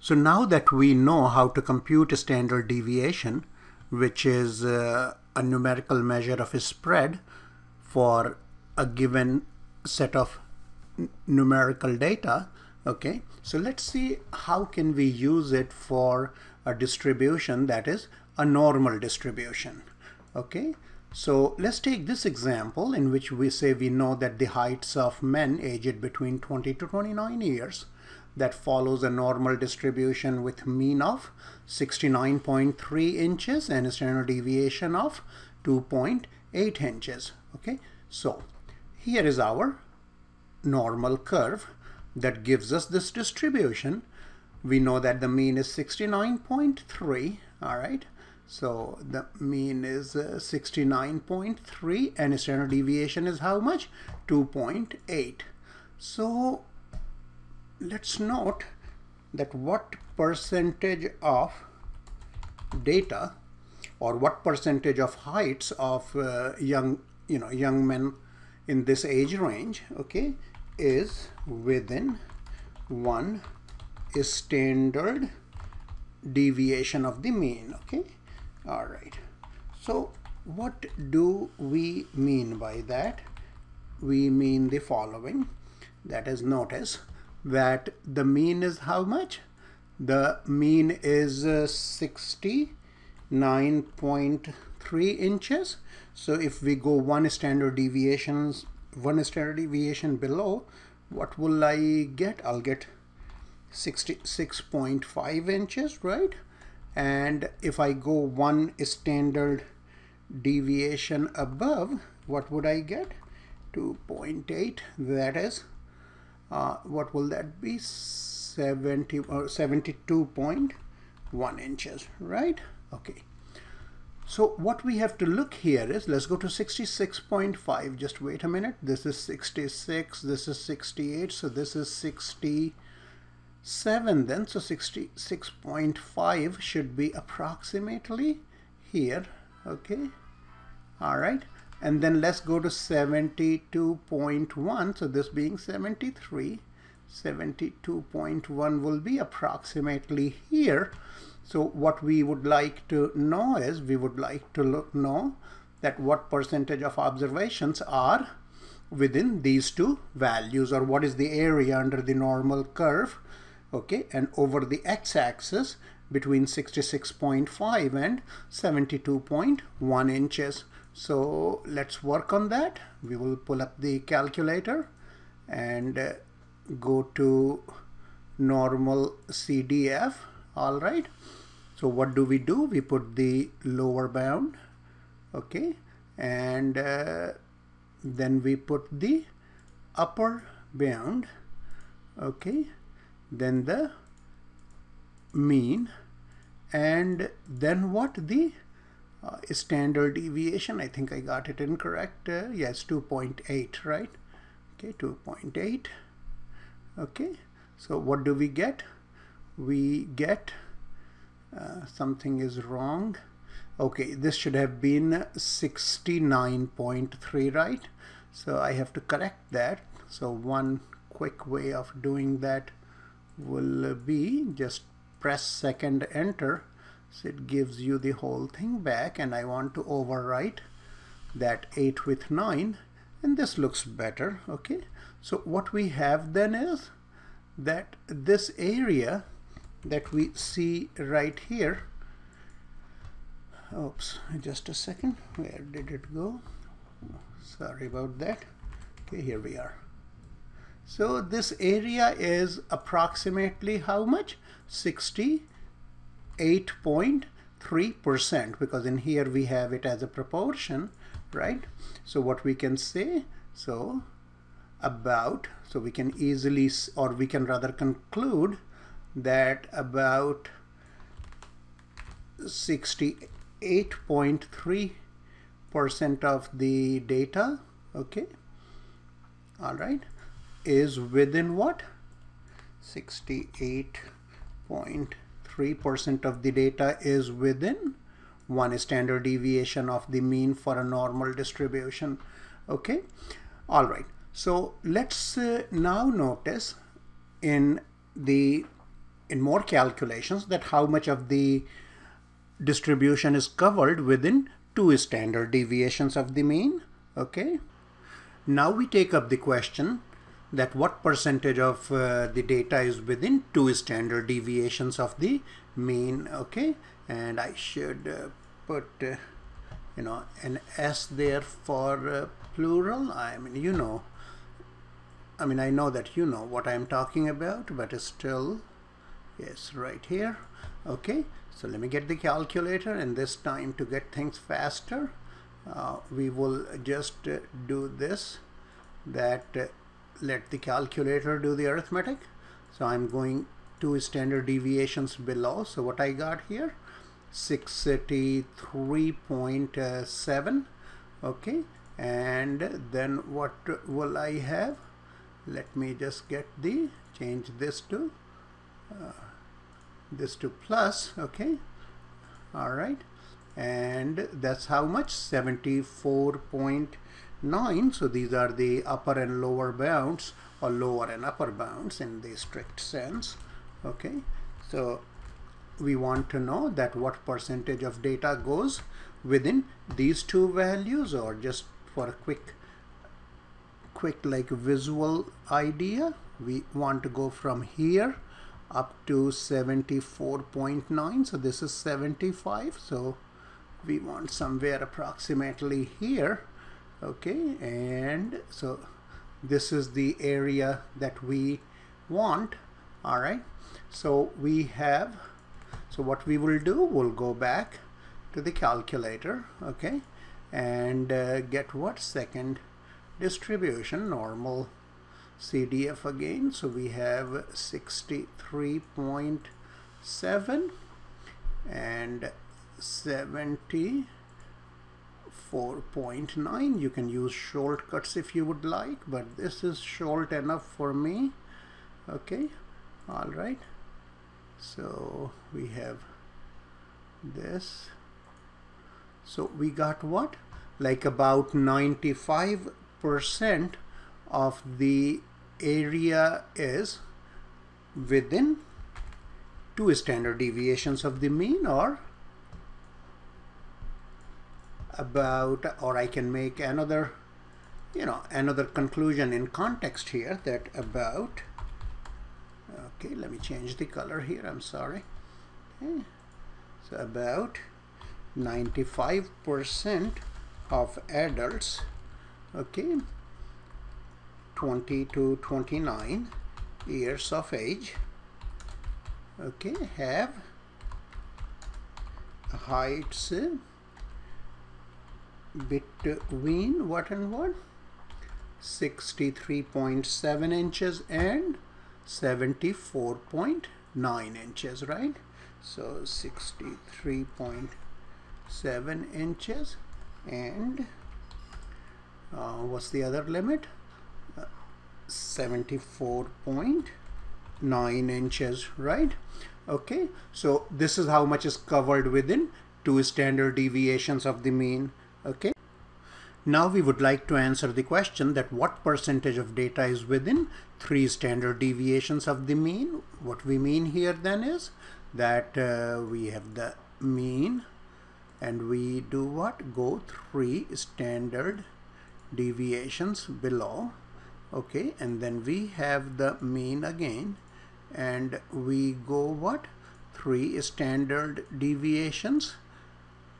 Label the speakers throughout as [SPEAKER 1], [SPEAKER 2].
[SPEAKER 1] So now that we know how to compute a standard deviation, which is uh, a numerical measure of a spread for a given set of numerical data, okay, so let's see how can we use it for a distribution that is a normal distribution, okay. So let's take this example in which we say we know that the heights of men aged between 20 to 29 years that follows a normal distribution with mean of 69.3 inches and a standard deviation of 2.8 inches. Okay, so here is our normal curve that gives us this distribution. We know that the mean is 69.3, all right, so the mean is uh, 69.3 and standard deviation is how much? 2.8. So let's note that what percentage of data or what percentage of heights of uh, young you know young men in this age range okay is within one standard deviation of the mean okay? All right. So what do we mean by that? We mean the following. That is notice that the mean is how much? The mean is uh, 69.3 inches. So if we go one standard deviations one standard deviation below what will I get? I'll get 66.5 inches right? And if I go one standard deviation above what would I get? 2.8 that is uh, what will that be? 70 or 72.1 inches right? Okay. So what we have to look here is let's go to 66.5 just wait a minute. This is 66 this is 68 so this is 60 7 then. So 66.5 should be approximately here okay? All right and then let's go to 72.1 so this being 73 72.1 will be approximately here. So what we would like to know is we would like to look, know that what percentage of observations are within these two values or what is the area under the normal curve okay? And over the x-axis between 66.5 and 72.1 inches so let's work on that. We will pull up the calculator and uh, go to normal CDF all right. So what do we do? We put the lower bound okay? And uh, then we put the upper bound okay? Then the mean. And then what? The uh, standard deviation I think I got it incorrect. Uh, yes 2.8 right? Okay 2.8 okay so what do we get? We get uh, something is wrong. Okay this should have been 69.3 right? So I have to correct that. So one quick way of doing that will be just press second enter so it gives you the whole thing back and I want to overwrite that 8 with 9 and this looks better okay? So what we have then is that this area that we see right here oops just a second where did it go? Sorry about that. Okay here we are. So this area is approximately how much? 68.3% because in here we have it as a proportion, right? So what we can say, so about, so we can easily, or we can rather conclude that about 68.3% of the data, okay, all right, is within what? 68.3% of the data is within one standard deviation of the mean for a normal distribution. Okay, all right. So let's uh, now notice in the in more calculations that how much of the distribution is covered within two standard deviations of the mean. Okay. Now we take up the question that what percentage of uh, the data is within two standard deviations of the mean. Okay. And I should uh, put, uh, you know, an S there for uh, plural. I mean, you know, I mean, I know that you know what I'm talking about, but still, yes, right here. Okay, so let me get the calculator and this time to get things faster, uh, we will just uh, do this, that let the calculator do the arithmetic. So I'm going two standard deviations below. So what I got here, 63.7, okay, and then what will I have? let me just get the change this to uh, this to plus. Okay. All right. And that's how much 74.9 so these are the upper and lower bounds or lower and upper bounds in the strict sense okay? So we want to know that what percentage of data goes within these two values or just for a quick quick like visual idea we want to go from here up to 74.9 so this is 75 so we want somewhere approximately here okay and so this is the area that we want all right? So we have so what we will do we'll go back to the calculator okay? And uh, get what? Second distribution normal CDF again. So we have 63.7 and 74.9 you can use shortcuts if you would like but this is short enough for me. Okay all right. So we have this. So we got what? Like about 95 percent of the area is within two standard deviations of the mean or about or I can make another you know another conclusion in context here that about okay let me change the color here I'm sorry okay. so about 95% of adults okay 20 to 29 years of age okay have heights between what and what? 63.7 inches and 74.9 inches right? So 63.7 inches and uh, what's the other limit? Uh, 74.9 inches right? Okay so this is how much is covered within two standard deviations of the mean okay. Now we would like to answer the question that what percentage of data is within three standard deviations of the mean? What we mean here then is that uh, we have the mean and we do what? Go three standard deviations below. Okay. And then we have the mean again and we go what? Three standard deviations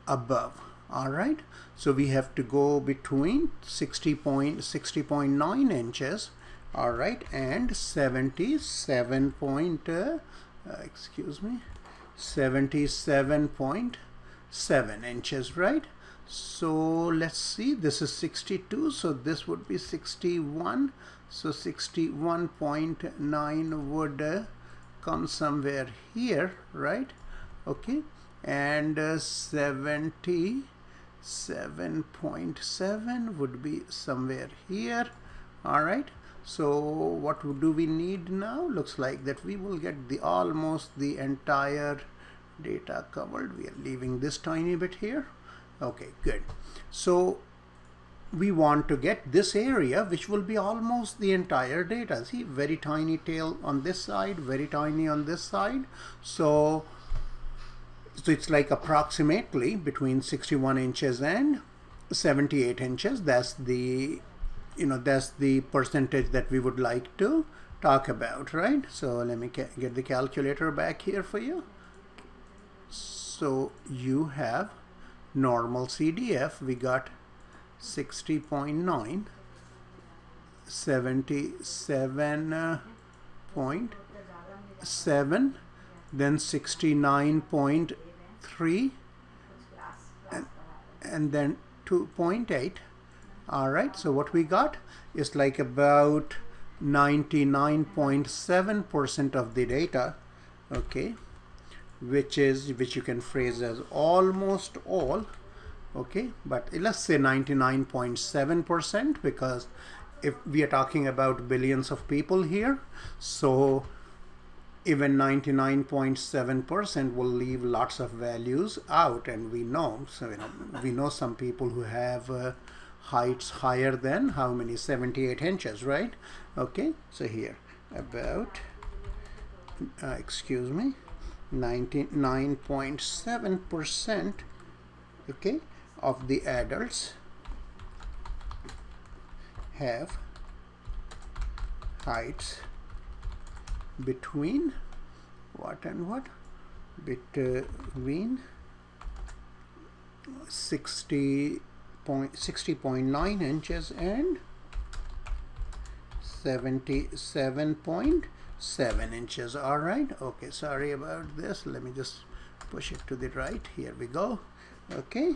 [SPEAKER 1] above all right. So we have to go between 60.60.9 inches. All right. And 77 point uh, uh excuse me 77.7 inches right? So let's see. This is 62 so this would be 61 so 61.9 would uh, come somewhere here right? Okay. And uh, 70 7.7 would be somewhere here. All right. So what do we need now? Looks like that we will get the almost the entire data covered. We are leaving this tiny bit here. Okay good. So we want to get this area which will be almost the entire data. See very tiny tail on this side very tiny on this side. So so it's like approximately between 61 inches and 78 inches. That's the you know that's the percentage that we would like to talk about right? So let me get the calculator back here for you. So you have normal CDF we got 60.9 77.7 then 69.3 and, and then 2.8 all right so what we got is like about 99.7 percent of the data okay which is which you can phrase as almost all okay but let's say 99.7 percent because if we are talking about billions of people here so even 99.7 percent will leave lots of values out and we know so you know we know some people who have uh, heights higher than how many? 78 inches right? Okay so here about uh, excuse me 99.7 percent okay of the adults have heights between what and what? Between 60 point 60.9 inches and 77.7 inches. All right. Okay. Sorry about this. Let me just push it to the right. Here we go. Okay